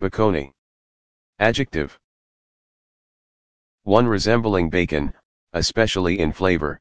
Baconi. Adjective. One resembling bacon, especially in flavor,